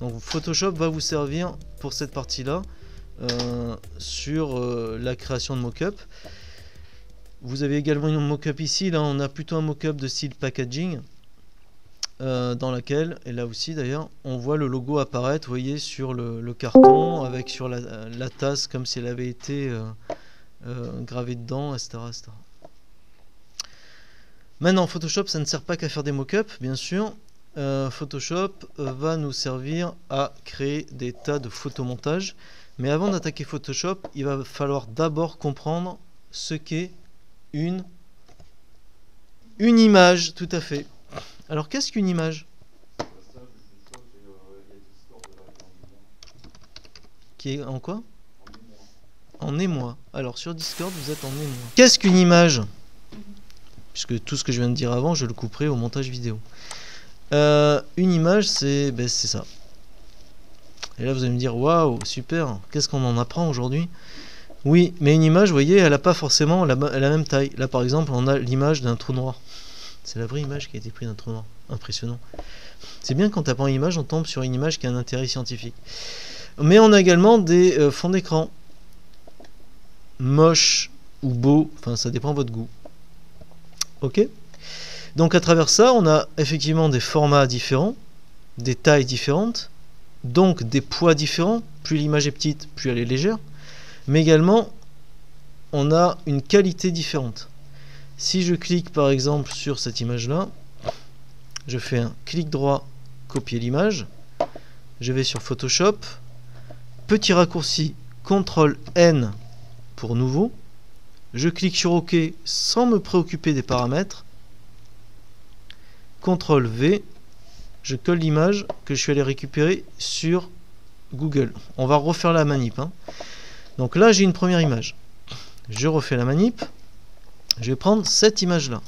Donc Photoshop va vous servir pour cette partie-là euh, sur euh, la création de mock-up. Vous avez également une mock-up ici. Là, on a plutôt un mock-up de style packaging. Euh, dans laquelle, et là aussi d'ailleurs, on voit le logo apparaître, vous voyez, sur le, carton, avec sur la, tasse, comme si elle avait été gravée dedans, etc., Maintenant, Photoshop, ça ne sert pas qu'à faire des mock-ups, bien sûr. Photoshop va nous servir à créer des tas de photomontages. Mais avant d'attaquer Photoshop, il va falloir d'abord comprendre ce qu'est une, une image, tout à fait. Alors qu'est-ce qu'une image? Qui est en quoi? En émoi. Alors sur Discord, vous êtes en émoi. Qu'est-ce qu'une image? Puisque tout ce que je viens de dire avant, je le couperai au montage vidéo. Euh, une image, c'est ben, ça. Et là, vous allez me dire, waouh, super, qu'est-ce qu'on en apprend aujourd'hui? Oui, mais une image, vous voyez, elle n'a pas forcément la, même taille. Là, par exemple, on a l'image d'un trou noir. C'est la vraie image qui a été prise d'un trou noir. Impressionnant. C'est bien quand on tapant une image, on tombe sur une image qui a un intérêt scientifique. Mais on a également des euh, fonds d'écran. Moche ou beau, enfin ça dépend de votre goût. Ok? Donc à travers ça, on a effectivement des formats différents, des tailles différentes, donc des poids différents. Plus l'image est petite, plus elle est légère. Mais également, on a une qualité différente. Si je clique par exemple sur cette image-là, je fais un clic droit, copier l'image. Je vais sur Photoshop. Petit raccourci, CTRL N pour nouveau. Je clique sur OK sans me préoccuper des paramètres. CTRL V je colle l'image que je suis allé récupérer sur Google. On va refaire la manip. Hein. Donc là, j'ai une première image. Je refais la manip. Je vais prendre cette image-là.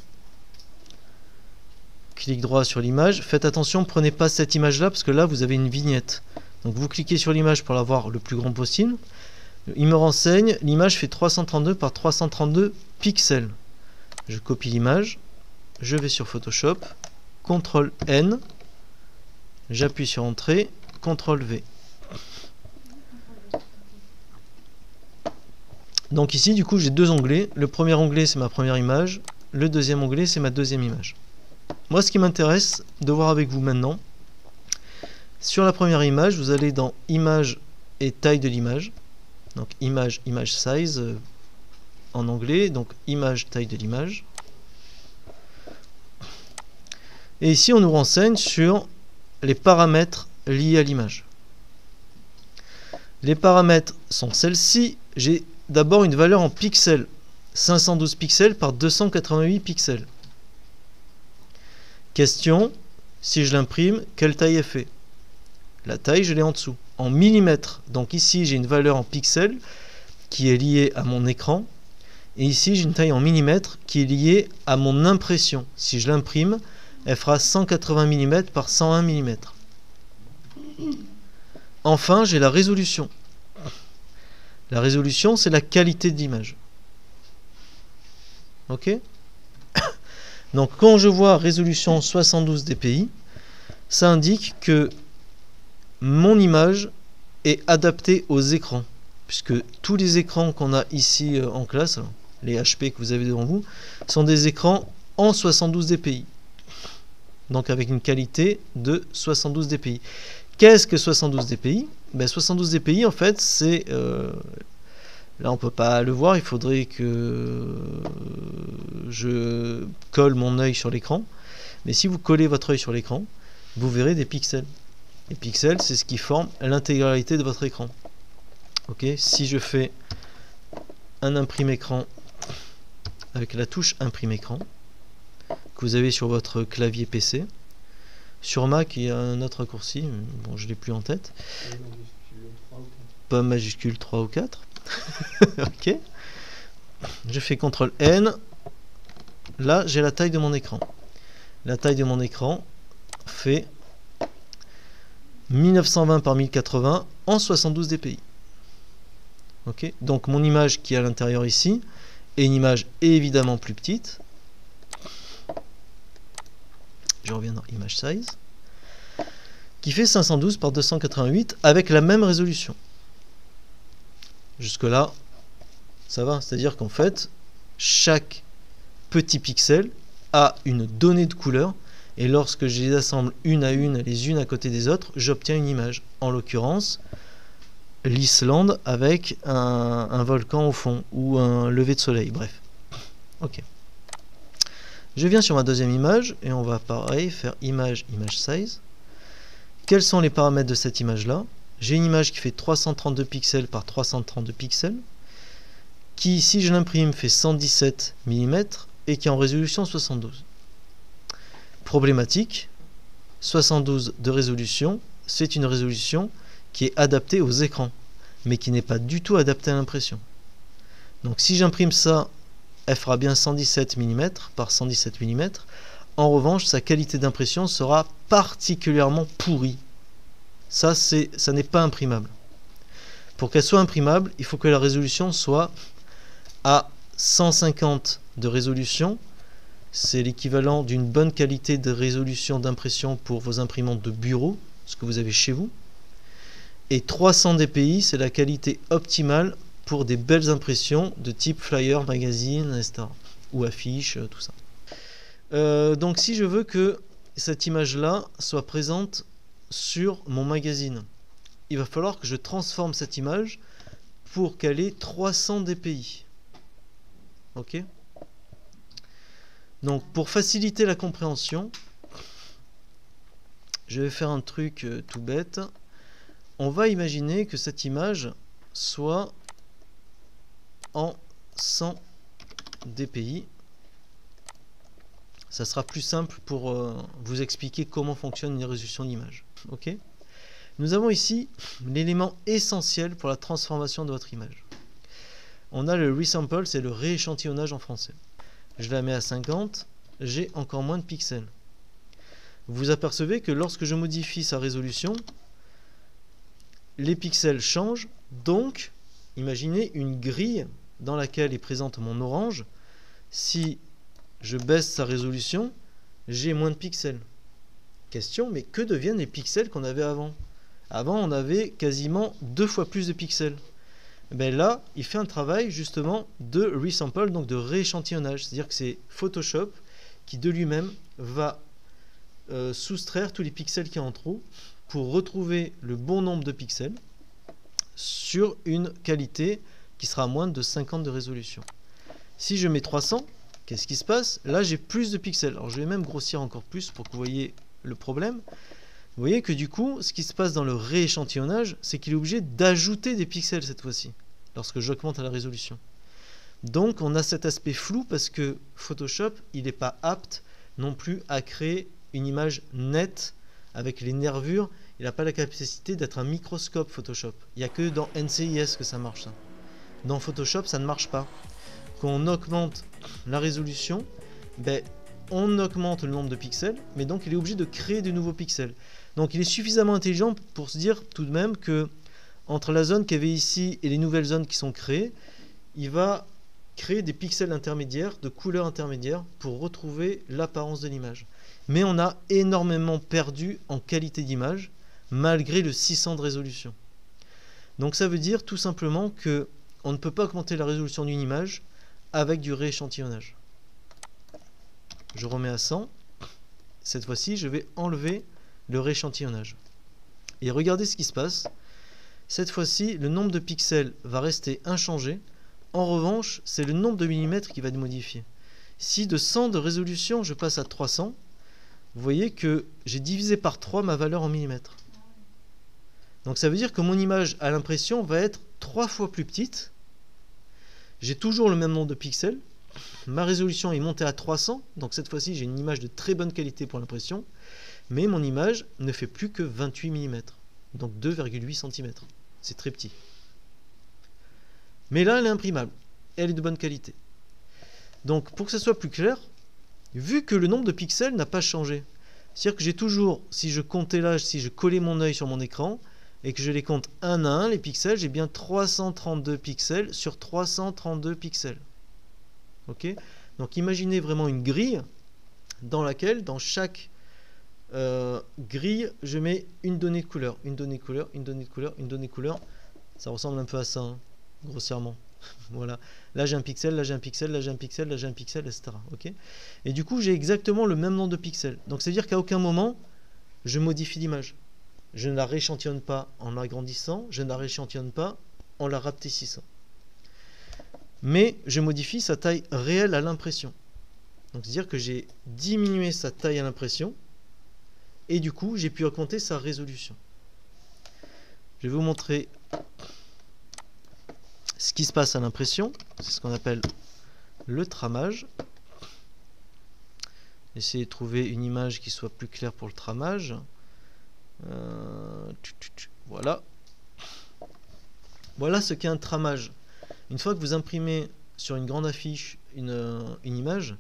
Clic droit sur l'image. Faites attention, prenez pas cette image-là parce que là, vous avez une vignette. Donc vous cliquez sur l'image pour l'avoir le plus grand possible. Il me renseigne, l'image fait 332 par 332 pixels. Je copie l'image, je vais sur Photoshop, CTRL N, J'appuie sur Entrée, CTRL V. Donc ici, du coup, j'ai deux onglets. Le premier onglet, c'est ma première image. Le deuxième onglet, c'est ma deuxième image. Moi, ce qui m'intéresse de voir avec vous maintenant, sur la première image, vous allez dans Image et taille de l'image. Donc Image, Image Size euh, en anglais. Donc Image, taille de l'image. Et ici, on nous renseigne sur les paramètres liés à l'image. Les paramètres sont celles-ci. J'ai d'abord une valeur en pixels. 512 pixels par 288 pixels. Question, si je l'imprime, quelle taille est fait? La taille, je l'ai en dessous, en millimètres. Donc ici, j'ai une valeur en pixels qui est liée à mon écran. Et ici, j'ai une taille en millimètres qui est liée à mon impression. Si je l'imprime, elle fera 180 mm par 101 mm. Enfin, j'ai la résolution. La résolution, c'est la qualité de l'image. Ok Donc, quand je vois résolution 72 dpi, ça indique que mon image est adaptée aux écrans. Puisque tous les écrans qu'on a ici euh, en classe, les HP que vous avez devant vous, sont des écrans en 72 dpi donc avec une qualité de 72 dpi. Qu'est-ce que 72 dpi ben 72 dpi en fait c'est euh, là on peut pas le voir il faudrait que je colle mon œil sur l'écran. Mais si vous collez votre œil sur l'écran vous verrez des pixels. Les pixels c'est ce qui forme l'intégralité de votre écran. Ok si je fais un imprime écran avec la touche imprime écran que vous avez sur votre clavier PC. Sur Mac, il y a un autre raccourci, bon, je l'ai plus en tête. Pas majuscule 3 ou 4. ok. Je fais CTRL N. Là, j'ai la taille de mon écran. La taille de mon écran fait 1920 par 1080 en 72 dpi. Ok. Donc mon image qui est à l'intérieur ici est une image évidemment plus petite je reviens dans Image Size, qui fait 512 par 288 avec la même résolution. Jusque-là, ça va. C'est-à-dire qu'en fait, chaque petit pixel a une donnée de couleur et lorsque je les assemble une à une, les unes à côté des autres, j'obtiens une image. En l'occurrence, l'Islande avec un, volcan au fond ou un lever de soleil, bref. Ok. Je viens sur ma deuxième image et on va pareil faire image, image size. Quels sont les paramètres de cette image là J'ai une image qui fait 332 pixels par 332 pixels qui, si je l'imprime, fait 117 mm et qui est en résolution 72. Problématique, 72 de résolution, c'est une résolution qui est adaptée aux écrans, mais qui n'est pas du tout adaptée à l'impression. Donc si j'imprime ça, elle fera bien 117 mm par 117 mm. En revanche, sa qualité d'impression sera particulièrement pourrie. Ça, ça n'est pas imprimable. Pour qu'elle soit imprimable, il faut que la résolution soit à 150 de résolution. C'est l'équivalent d'une bonne qualité de résolution d'impression pour vos imprimantes de bureau, ce que vous avez chez vous. Et 300 dpi, c'est la qualité optimale pour des belles impressions de type flyer, magazine, etc. Ou affiche, tout ça. Euh, donc si je veux que cette image-là soit présente sur mon magazine, il va falloir que je transforme cette image pour qu'elle ait 300 dpi. Ok? Donc pour faciliter la compréhension, je vais faire un truc euh, tout bête. On va imaginer que cette image soit en 100 dpi. Ça sera plus simple pour euh, vous expliquer comment fonctionne une résolution d'image. Ok? Nous avons ici l'élément essentiel pour la transformation de votre image on a le resample, c'est le rééchantillonnage en français. Je la mets à 50, j'ai encore moins de pixels. Vous apercevez que lorsque je modifie sa résolution, les pixels changent, donc imaginez une grille dans laquelle est présente mon orange. Si je baisse sa résolution, j'ai moins de pixels. Question, mais que deviennent les pixels qu'on avait avant? Avant, on avait quasiment deux fois plus de pixels. Ben là, il fait un travail justement de resample, donc de rééchantillonnage. C'est-à-dire que c'est Photoshop qui de lui-même va euh, soustraire tous les pixels qui en trop pour retrouver le bon nombre de pixels sur une qualité qui sera à moins de 50 de résolution. Si je mets 300, qu'est-ce qui se passe? Là, j'ai plus de pixels. Alors, je vais même grossir encore plus pour que vous voyez le problème. Vous voyez que du coup, ce qui se passe dans le rééchantillonnage, c'est qu'il est obligé d'ajouter des pixels cette fois-ci, lorsque j'augmente la résolution. Donc on a cet aspect flou parce que Photoshop, il n'est pas apte non plus à créer une image nette avec les nervures. Il n'a pas la capacité d'être un microscope Photoshop. Il n'y a que dans NCIS que ça marche. Ça. Dans Photoshop, ça ne marche pas. Quand on augmente la résolution, ben, on augmente le nombre de pixels, mais donc il est obligé de créer de nouveaux pixels. Donc il est suffisamment intelligent pour se dire tout de même que entre la zone qu'il y avait ici et les nouvelles zones qui sont créées, il va créer des pixels intermédiaires, de couleurs intermédiaires, pour retrouver l'apparence de l'image. Mais on a énormément perdu en qualité d'image, malgré le 600 de résolution. Donc ça veut dire tout simplement que on ne peut pas augmenter la résolution d'une image avec du rééchantillonnage. Je remets à 100. Cette fois-ci, je vais enlever le rééchantillonnage. Et regardez ce qui se passe. Cette fois-ci, le nombre de pixels va rester inchangé. En revanche, c'est le nombre de millimètres qui va être modifié. Si de 100 de résolution, je passe à 300, vous voyez que j'ai divisé par 3 ma valeur en millimètres. Donc ça veut dire que mon image à l'impression va être 3 fois plus petite. J'ai toujours le même nombre de pixels. Ma résolution est montée à 300, donc cette fois-ci j'ai une image de très bonne qualité pour l'impression mais mon image ne fait plus que 28 mm, donc 2,8 cm. C'est très petit. Mais là, elle est imprimable. Elle est de bonne qualité. Donc, pour que ce soit plus clair, vu que le nombre de pixels n'a pas changé, c'est-à-dire que j'ai toujours, si je comptais là, si je collais mon œil sur mon écran, et que je les compte un à un, les pixels, j'ai bien 332 pixels sur 332 pixels. Ok? Donc imaginez vraiment une grille dans laquelle, dans chaque euh, grille, je mets une donnée de couleur, une donnée de couleur, une donnée de couleur, une donnée de couleur. Ça ressemble un peu à ça, hein, grossièrement. voilà. Là j'ai un pixel, là j'ai un pixel, là j'ai un pixel, là j'ai un pixel, etc. Ok? Et du coup j'ai exactement le même nombre de pixels. Donc c'est à dire qu'à aucun moment je modifie l'image. Je ne la rééchantillonne pas en agrandissant, je ne la rééchantillonne pas en la rapetissant. Mais je modifie sa taille réelle à l'impression. Donc c'est-à-dire que j'ai diminué sa taille à l'impression et du coup j'ai pu augmenter sa résolution. Je vais vous montrer ce qui se passe à l'impression. C'est ce qu'on appelle le tramage. Essayez de trouver une image qui soit plus claire pour le tramage. Voilà. Ce qu'est un tramage. Une fois que vous imprimez sur une grande affiche une, euh, image,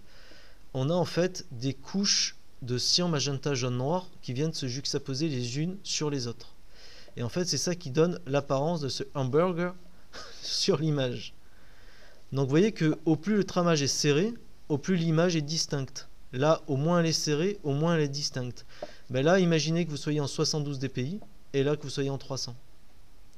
on a en fait des couches de cyan, magenta, jaune, noir qui viennent se juxtaposer les unes sur les autres. Et en fait, c'est ça qui donne l'apparence de ce hamburger sur l'image. Donc vous voyez que au plus le tramage est serré, au plus l'image est distincte. Là, au moins elle est serrée, au moins elle est distincte. Ben là, imaginez que vous soyez en 72 dpi et là que vous soyez en 300.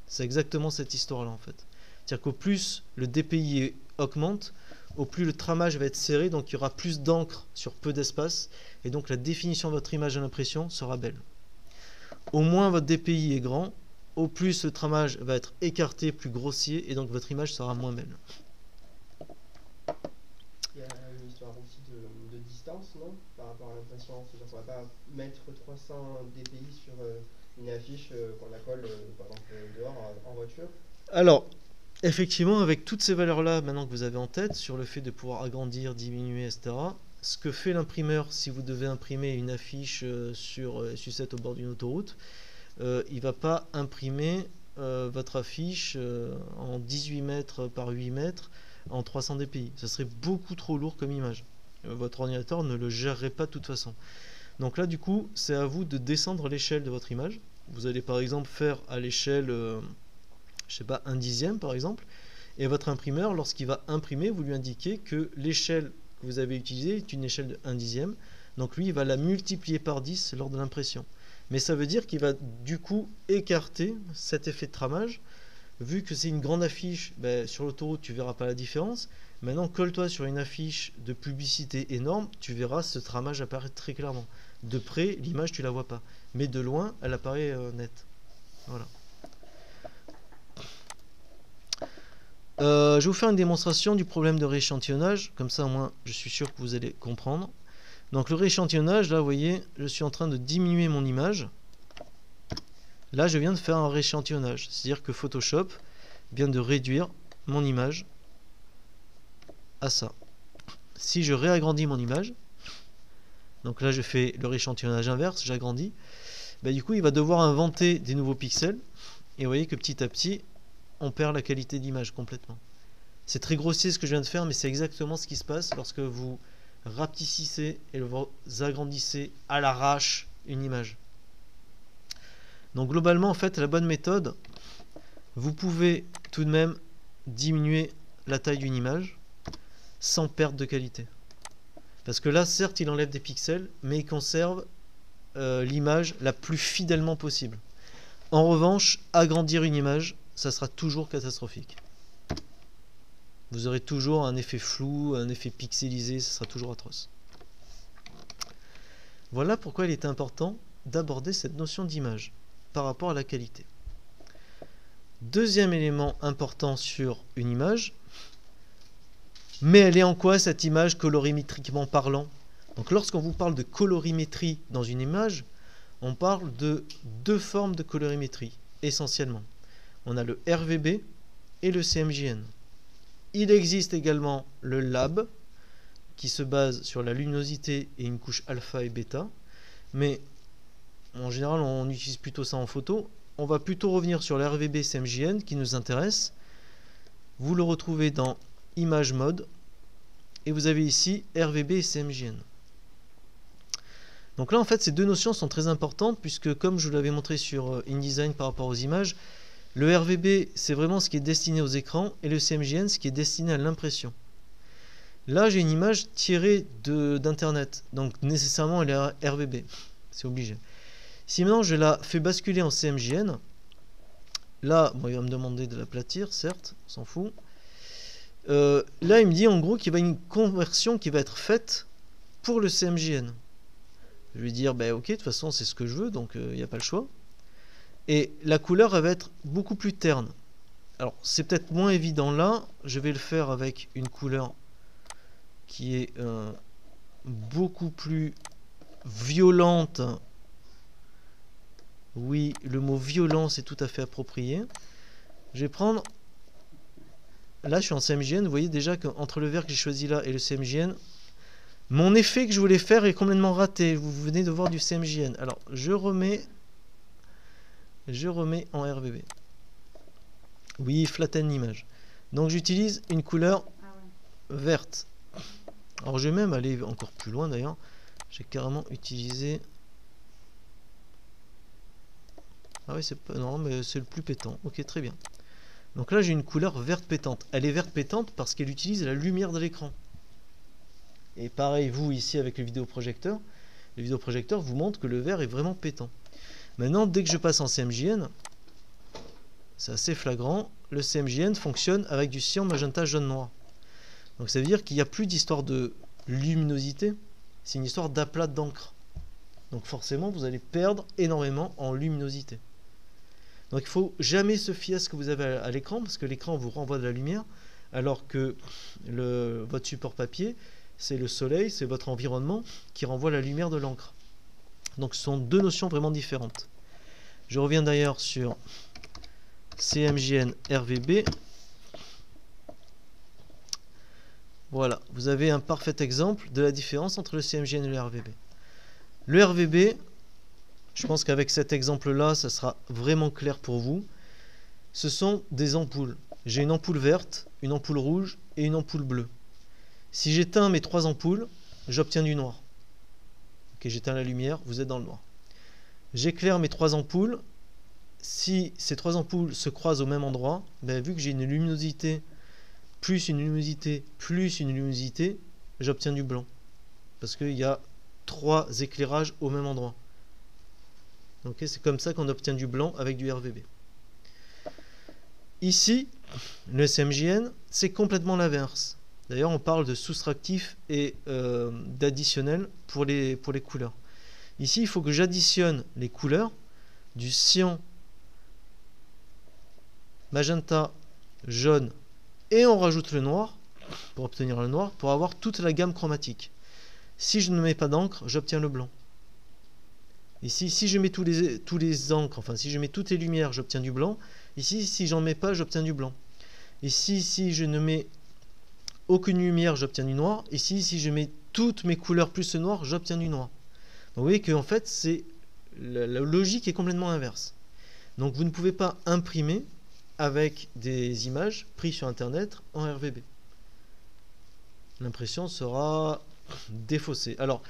C'est exactement cette histoire-là en fait. C'est-à-dire qu'au plus le dpi augmente, au plus le tramage va être serré, donc il y aura plus d'encre sur peu d'espace, et donc la définition de votre image à l'impression sera belle. Au moins votre DPI est grand, au plus le tramage va être écarté, plus grossier, et donc votre image sera moins belle. Il y a une histoire aussi de, distance, non? Par rapport à l'impression, c'est-à-dire qu'on va pas mettre 300 dpi sur euh, une affiche euh, qu'on la colle, euh, par exemple, dehors en voiture. Alors, effectivement, avec toutes ces valeurs-là, maintenant que vous avez en tête, sur le fait de pouvoir agrandir, diminuer, etc., ce que fait l'imprimeur si vous devez imprimer une affiche euh, sur euh, SU7 au bord d'une autoroute, euh, il ne va pas imprimer votre affiche en 18 mètres par 8 mètres en 300 dpi. Ça serait beaucoup trop lourd comme image. votre ordinateur ne le gérerait pas de toute façon. Donc là, du coup, c'est à vous de descendre l'échelle de votre image. Vous allez par exemple faire à l'échelle je sais pas, un dixième par exemple, et votre imprimeur, lorsqu'il va imprimer, vous lui indiquez que l'échelle que vous avez utilisée est une échelle de 1 dixième, donc lui, il va la multiplier par 10 lors de l'impression. Mais ça veut dire qu'il va du coup écarter cet effet de tramage. Vu que c'est une grande affiche, ben, sur l'autoroute, tu verras pas la différence. Maintenant, colle-toi sur une affiche de publicité énorme, tu verras ce tramage apparaître très clairement. De près, l'image, tu la vois pas. Mais de loin, elle apparaît euh, nette. Voilà. Euh, je vais vous faire une démonstration du problème de rééchantillonnage, comme ça au moins je suis sûr que vous allez comprendre. Donc le rééchantillonnage, là vous voyez, je suis en train de diminuer mon image. Là je viens de faire un rééchantillonnage, c'est-à-dire que Photoshop vient de réduire mon image à ça. Si je réagrandis mon image, donc là je fais le rééchantillonnage inverse, j'agrandis, bah, du coup il va devoir inventer des nouveaux pixels, et vous voyez que petit à petit, on perd la qualité d'image complètement. C'est très grossier ce que je viens de faire, mais c'est exactement ce qui se passe lorsque vous rapetissez et vous agrandissez à l'arrache une image. Donc globalement, en fait, la bonne méthode, vous pouvez tout de même diminuer la taille d'une image sans perte de qualité. Parce que là, certes, il enlève des pixels, mais il conserve euh, l'image la plus fidèlement possible. En revanche, agrandir une image, ça sera toujours catastrophique. Vous aurez toujours un effet flou, un effet pixelisé, ça sera toujours atroce. Voilà pourquoi il est important d'aborder cette notion d'image par rapport à la qualité. Deuxième élément important sur une image, mais elle est en quoi cette image colorimétriquement parlant? Donc lorsqu'on vous parle de colorimétrie dans une image, on parle de deux formes de colorimétrie essentiellement on a le RVB et le CMJN. Il existe également le lab qui se base sur la luminosité et une couche alpha et bêta, mais en général on utilise plutôt ça en photo. On va plutôt revenir sur le RVB CMJN qui nous intéresse. Vous le retrouvez dans Image Mode et vous avez ici RVB et CMJN. Donc là en fait ces deux notions sont très importantes puisque comme je vous l'avais montré sur euh, InDesign par rapport aux images, le RVB, c'est vraiment ce qui est destiné aux écrans, et le CMJN, ce qui est destiné à l'impression. Là, j'ai une image tirée d'Internet, donc nécessairement elle est RVB. C'est obligé. Si maintenant je la fais basculer en CMJN, là, il va me demander de l'aplatir, certes, on s'en fout. Euh, là, il me dit en gros qu'il y a une conversion qui va être faite pour le CMJN. Je vais dire, bah, ok, de toute façon, c'est ce que je veux, donc il n'y a pas le choix. Et la couleur, elle va être beaucoup plus terne. Alors, c'est peut-être moins évident là. Je vais le faire avec une couleur qui est euh, beaucoup plus violente. Oui, le mot violent, c'est tout à fait approprié. Je vais prendre... Là, je suis en CMJN. Vous voyez déjà qu'entre le vert que j'ai choisi là et le CMJN, mon effet que je voulais faire est complètement raté. Vous venez de voir du CMJN. Alors, je remets je remets en RVB. Oui, flatten l'image. Donc j'utilise une couleur verte. Alors je vais même aller encore plus loin d'ailleurs. J'ai carrément utilisé... Ah oui, c'est pas... Non, mais c'est le plus pétant. Ok, très bien. Donc là, j'ai une couleur verte pétante. Elle est verte pétante parce qu'elle utilise la lumière de l'écran. Et pareil, vous ici avec le vidéoprojecteur, le vidéoprojecteur vous montre que le vert est vraiment pétant. Maintenant, dès que je passe en CMJN, c'est assez flagrant, le CMJN fonctionne avec du cyan, magenta, jaune, noir. Donc ça veut dire qu'il n'y a plus d'histoire de luminosité, c'est une histoire d'aplat d'encre. Donc forcément, vous allez perdre énormément en luminosité. Donc il ne faut jamais se fier à ce que vous avez à l'écran, parce que l'écran vous renvoie de la lumière, alors que votre support papier, c'est le soleil, c'est votre environnement qui renvoie la lumière de l'encre. Donc ce sont deux notions vraiment différentes. Je reviens d'ailleurs sur CMJN RVB. Voilà, vous avez un parfait exemple de la différence entre le CMJN et le RVB. Le RVB, je pense qu'avec cet exemple-là, ça sera vraiment clair pour vous. Ce sont des ampoules. J'ai une ampoule verte, une ampoule rouge et une ampoule bleue. Si j'éteins mes trois ampoules, j'obtiens du noir. Ok, j'éteins la lumière, vous êtes dans le noir. J'éclaire mes trois ampoules. Si ces trois ampoules se croisent au même endroit, ben, vu que j'ai une luminosité plus une luminosité plus une luminosité, j'obtiens du blanc. Parce qu'il y a trois éclairages au même endroit. C'est comme ça qu'on obtient du blanc avec du RVB. Ici, le SMJN, c'est complètement l'inverse. D'ailleurs, on parle de soustractif et euh, d'additionnel pour les, pour les couleurs. Ici, il faut que j'additionne les couleurs du cyan, magenta, jaune et on rajoute le noir pour obtenir le noir pour avoir toute la gamme chromatique. Si je ne mets pas d'encre, j'obtiens le blanc. Ici, si je mets tous les, tous les encres, enfin si je mets toutes les lumières, j'obtiens du blanc. Ici, si j'en mets pas, j'obtiens du blanc. Ici, si je ne mets aucune lumière, j'obtiens du noir. Ici, si je mets toutes mes couleurs plus ce noir, j'obtiens du noir. Vous voyez qu'en fait, c'est la, logique est complètement inverse. Donc vous ne pouvez pas imprimer avec des images prises sur Internet en RVB. L'impression sera défaussée. Alors,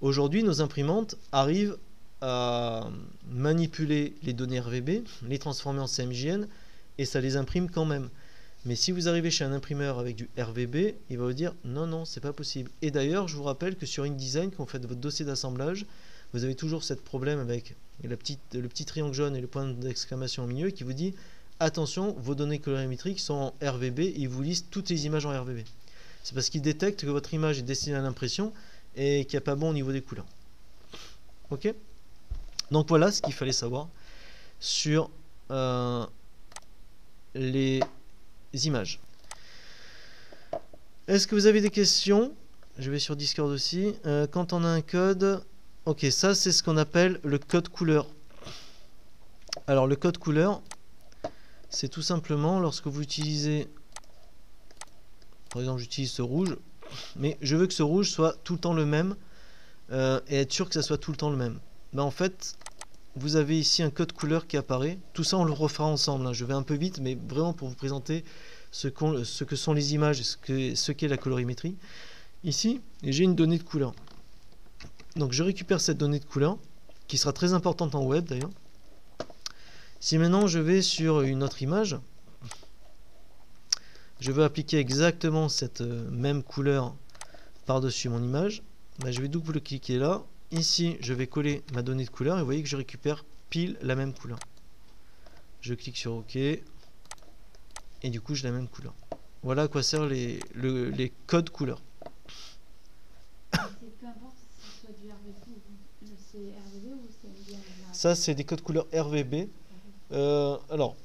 aujourd'hui, nos imprimantes arrivent à manipuler les données RVB, les transformer en CMJN, et ça les imprime quand même. Mais si vous arrivez chez un imprimeur avec du RVB, il va vous dire non, non, c'est pas possible. Et d'ailleurs, je vous rappelle que sur InDesign, quand vous faites votre dossier d'assemblage, vous avez toujours ce problème avec le petit triangle jaune et le point d'exclamation au milieu qui vous dit attention, vos données colorimétriques sont en RVB et il vous liste toutes les images en RVB. C'est parce qu'il détecte que votre image est destinée à l'impression et qu'il n'y a pas bon au niveau des couleurs. Ok? Donc voilà ce qu'il fallait savoir sur euh, les images. Est-ce que vous avez des questions? Je vais sur Discord aussi. Euh, quand on a un code, ok, ça c'est ce qu'on appelle le code couleur. Alors le code couleur, c'est tout simplement lorsque vous utilisez, par exemple j'utilise ce rouge, mais je veux que ce rouge soit tout le temps le même euh, et être sûr que ça soit tout le temps le même. Ben, en fait, vous avez ici un code couleur qui apparaît. Tout ça, on le refera ensemble. Hein. Je vais un peu vite, mais vraiment pour vous présenter ce, ce que sont les images et ce qu'est ce la colorimétrie. Ici, j'ai une donnée de couleur. Donc je récupère cette donnée de couleur, qui sera très importante en web d'ailleurs. Si maintenant je vais sur une autre image, je veux appliquer exactement cette euh, même couleur par-dessus mon image, ben, je vais double-cliquer là, ici, je vais coller ma donnée de couleur et vous voyez que je récupère pile la même couleur. Je clique sur OK et du coup, j'ai la même couleur. Voilà à quoi servent les, les codes couleurs. Ça, c'est des codes couleurs RVB. Euh, alors,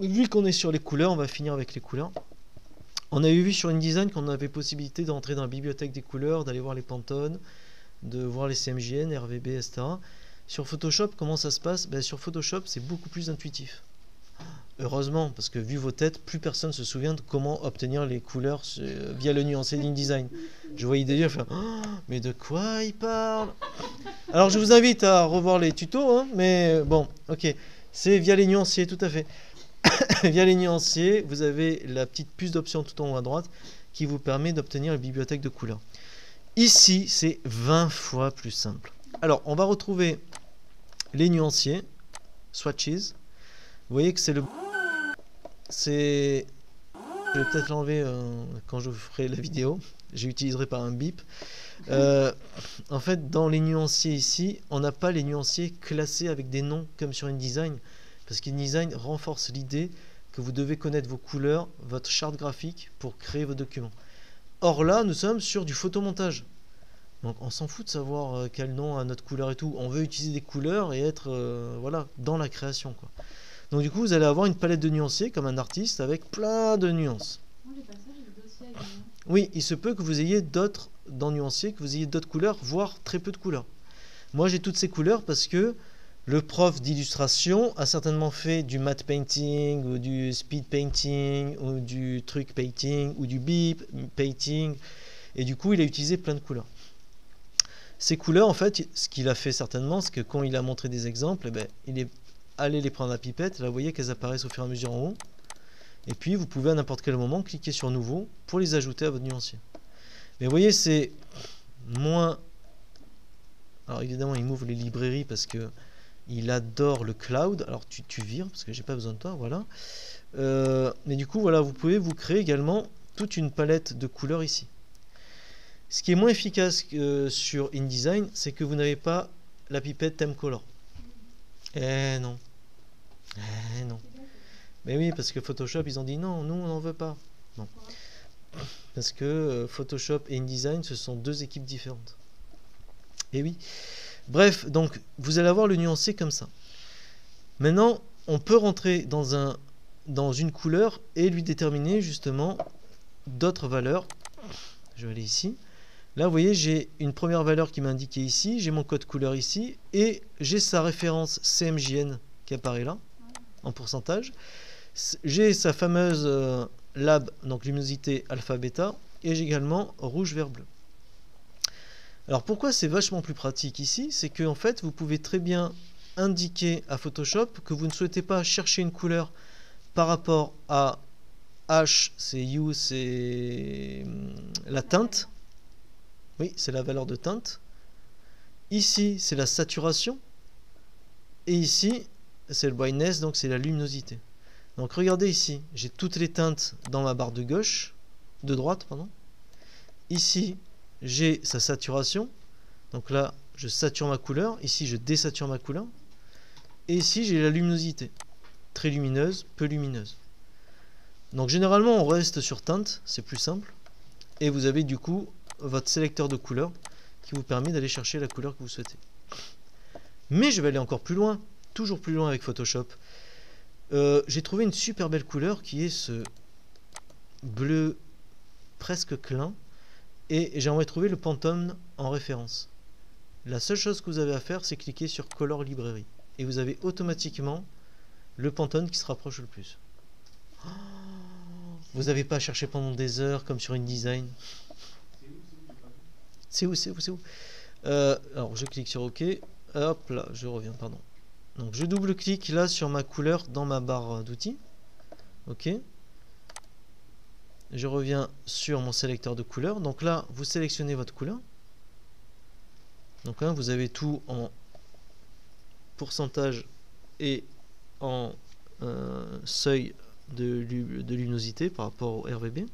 vu qu'on est sur les couleurs, on va finir avec les couleurs. On avait vu sur InDesign qu'on avait possibilité d'entrer dans la bibliothèque des couleurs, d'aller voir les Pantone, de voir les CMJN, RVB, etc. Sur Photoshop, comment ça se passe? Ben, Sur Photoshop, c'est beaucoup plus intuitif. Heureusement, parce que vu vos têtes, plus personne ne se souvient de comment obtenir les couleurs euh, via le nuancé d'InDesign. Je voyais déjà faire oh, Mais de quoi il parle? Alors je vous invite à revoir les tutos, hein, mais euh, bon, ok. C'est via les nuanciers, tout à fait. via les nuanciers, vous avez la petite puce d'option tout en haut à droite qui vous permet d'obtenir la bibliothèque de couleurs. Ici, c'est 20 fois plus simple. Alors, on va retrouver les nuanciers, swatches. Vous voyez que c'est le c'est... Je vais peut-être l'enlever euh, quand je ferai la vidéo. J'utiliserai pas un bip. Euh, en fait, dans les nuanciers ici, on n'a pas les nuanciers classés avec des noms comme sur InDesign. Parce qu'InDesign renforce l'idée que vous devez connaître vos couleurs, votre charte graphique pour créer vos documents. Or là, nous sommes sur du photomontage. Donc on s'en fout de savoir euh, quel nom a notre couleur et tout. On veut utiliser des couleurs et être voilà, dans la création. Quoi. Donc du coup, vous allez avoir une palette de nuanciers comme un artiste avec plein de nuances. Oui, il se peut que vous ayez d'autres dans nuanciers, que vous ayez d'autres couleurs, voire très peu de couleurs. Moi, j'ai toutes ces couleurs parce que le prof d'illustration a certainement fait du matte painting ou du speed painting ou du truc painting ou du beep painting et du coup, il a utilisé plein de couleurs. Ces couleurs, en fait, ce qu'il a fait certainement, c'est que quand il a montré des exemples, eh ben, il est allez les prendre à pipette. Là, vous voyez qu'elles apparaissent au fur et à mesure en haut. Et puis, vous pouvez à n'importe quel moment cliquer sur Nouveau pour les ajouter à votre nuancier. Mais vous voyez, c'est moins... Alors évidemment, il m'ouvre les librairies parce que il adore le cloud. Alors tu, tu vires parce que j'ai pas besoin de toi, voilà. Euh, mais du coup, voilà, vous pouvez vous créer également toute une palette de couleurs ici. Ce qui est moins efficace que sur InDesign, c'est que vous n'avez pas la pipette Theme Color. Eh non. Eh non. Mais oui, parce que Photoshop, ils ont dit non, nous, on n'en veut pas. Non. Parce que euh, Photoshop et InDesign, ce sont deux équipes différentes. Eh oui. Bref, donc, vous allez avoir le nuancé comme ça. Maintenant, on peut rentrer dans, un, dans une couleur et lui déterminer justement d'autres valeurs. Je vais aller ici. Là, vous voyez, j'ai une première valeur qui m'est ici, j'ai mon code couleur ici, et j'ai sa référence CMJN qui apparaît là, en pourcentage. J'ai sa fameuse euh, lab, donc luminosité alpha-bêta, et j'ai également rouge, vert, bleu. Alors pourquoi c'est vachement plus pratique ici C'est que en fait, vous pouvez très bien indiquer à Photoshop que vous ne souhaitez pas chercher une couleur par rapport à H, c'est U, c'est la teinte, oui, c'est la valeur de teinte. Ici, c'est la saturation. Et ici, c'est le brightness, donc c'est la luminosité. Donc regardez ici, j'ai toutes les teintes dans ma barre de gauche, de droite, pardon. Ici, j'ai sa saturation. Donc là, je sature ma couleur. Ici, je désature ma couleur. Et ici, j'ai la luminosité. Très lumineuse, peu lumineuse. Donc généralement, on reste sur teinte, c'est plus simple. Et vous avez du coup votre sélecteur de couleurs qui vous permet d'aller chercher la couleur que vous souhaitez. Mais je vais aller encore plus loin, toujours plus loin avec Photoshop. Euh, j'ai trouvé une super belle couleur qui est ce bleu presque clin et j'aimerais trouver le Pantone en référence. La seule chose que vous avez à faire, c'est cliquer sur Color Library et vous avez automatiquement le Pantone qui se rapproche le plus. vous n'avez pas à chercher pendant des heures comme sur InDesign. C'est où, c'est où, c'est où euh, Alors, je clique sur OK. Hop là, je reviens, pardon. Donc, je double-clique là sur ma couleur dans ma barre d'outils. OK. Je reviens sur mon sélecteur de couleurs. Donc là, vous sélectionnez votre couleur. Donc là, vous avez tout en pourcentage et en euh, seuil de, de luminosité par rapport au RVB.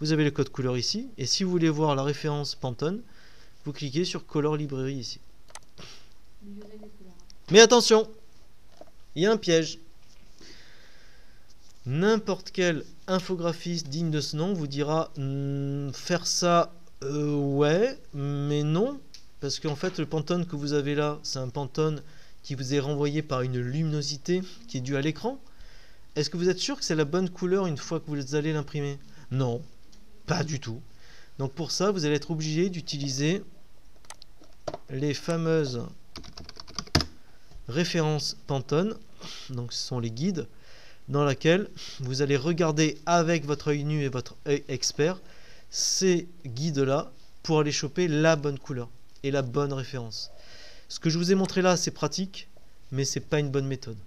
Vous avez le code couleur ici. Et si vous voulez voir la référence Pantone, vous cliquez sur Color Library ici. Mais attention, il y a un piège. N'importe quel infographiste digne de ce nom vous dira Hmm, faire ça, euh, ouais, mais non, parce qu'en fait le Pantone que vous avez là, c'est un Pantone qui vous est renvoyé par une luminosité qui est due à l'écran. Est-ce que vous êtes sûr que c'est la bonne couleur une fois que vous allez l'imprimer? Non, pas du tout. Donc pour ça, vous allez être obligé d'utiliser les fameuses références Pantone, donc ce sont les guides, dans laquelle vous allez regarder avec votre œil nu et votre œil expert ces guides-là pour aller choper la bonne couleur et la bonne référence. Ce que je vous ai montré là, c'est pratique, mais c'est pas une bonne méthode.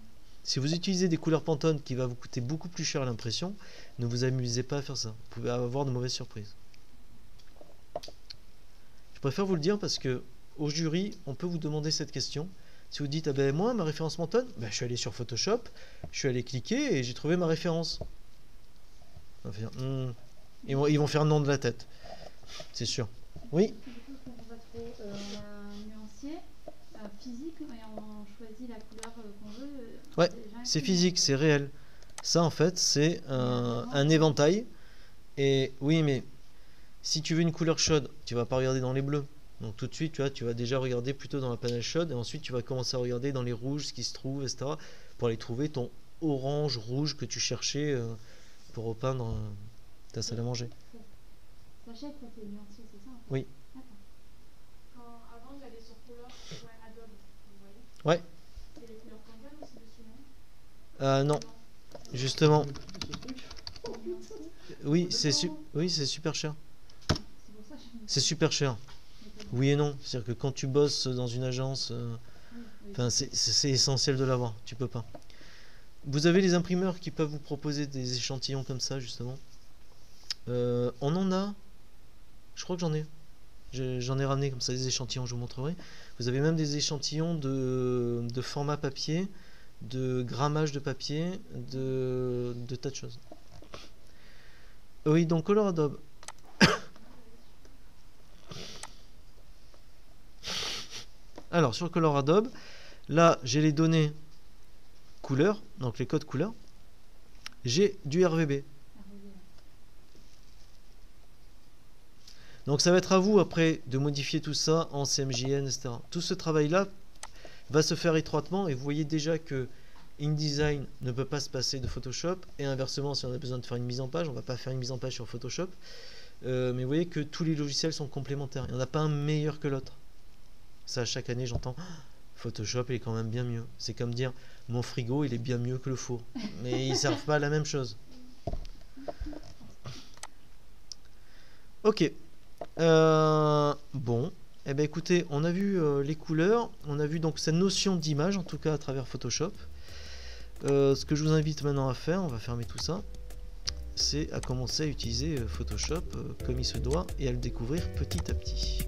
Si vous utilisez des couleurs Pantone qui va vous coûter beaucoup plus cher l'impression, ne vous amusez pas à faire ça. Vous pouvez avoir de mauvaises surprises. Je préfère vous le dire parce que au jury, on peut vous demander cette question. Si vous dites, ah ben moi, ma référence Pantone, ben, je suis allé sur Photoshop, je suis allé cliquer et j'ai trouvé ma référence. On va faire, Hmm. Ils, vont, ils vont faire non de la tête. C'est sûr. Oui physique et on choisit la couleur qu'on veut. Ouais, C'est physique, c'est réel. Ça, en fait, c'est un, un éventail. Et oui, mais si tu veux une couleur chaude, tu vas pas regarder dans les bleus. Donc tout de suite, tu vois, tu vas déjà regarder plutôt dans la panel chaude. Et ensuite, tu vas commencer à regarder dans les rouges ce qui se trouve, etc. Pour aller trouver ton orange, rouge que tu cherchais euh, pour repeindre euh, ta salle à manger. Ça c'est le nuancier, c'est ça en fait Oui. Quand, avant, j'allais sur Color, ouais, Adobe, vous voyez Ouais. Et les couleurs Pantone aussi dessus, non? Euh, non, justement. Nuancier, Oui, c'est su- oui, super cher. C'est super cher. Oui et non. C'est-à-dire que quand tu bosses dans une agence, euh, c'est- essentiel de l'avoir, tu peux pas. Vous avez les imprimeurs qui peuvent vous proposer des échantillons comme ça, justement. Euh, on en a. Je crois que j'en ai. J'en ai ramené comme ça des échantillons, je vous montrerai. Vous avez même des échantillons de, de format papier, de grammage de papier, de, de tas de choses. Oui, donc Color Adobe. Sur Color Adobe, là, j'ai les données couleurs, donc les codes couleurs. J'ai du RVB. Donc ça va être à vous après de modifier tout ça en CMJN, etc. Tout ce travail-là va se faire étroitement et vous voyez déjà que InDesign ne peut pas se passer de Photoshop et inversement si on a besoin de faire une mise en page, on va pas faire une mise en page sur Photoshop. Euh, mais vous voyez que tous les logiciels sont complémentaires. Il n'y en a pas un meilleur que l'autre. Ça, chaque année, j'entends Photoshop il est quand même bien mieux. C'est comme dire mon frigo il est bien mieux que le four. Mais ils servent pas à la même chose. Ok. Euh, bon. Eh ben écoutez, on a vu euh, les couleurs, on a vu donc cette notion d'image, en tout cas à travers Photoshop. Euh, ce que je vous invite maintenant à faire, on va fermer tout ça, c'est à commencer à utiliser Photoshop comme il se doit et à le découvrir petit à petit.